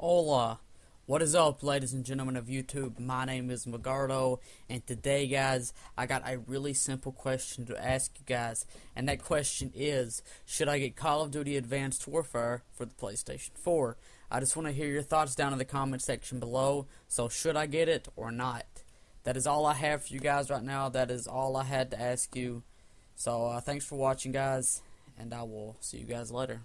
Hola, what is up, ladies and gentlemen of YouTube? My name is Maggardo, and today, guys, I got a really simple question to ask you guys, and that question is Should I get Call of Duty Advanced Warfare for the PlayStation 4? I just want to hear your thoughts down in the comment section below, so should I get it or not? That is all I have for you guys right now. That is all I had to ask you. So, uh, thanks for watching, guys, and I will see you guys later.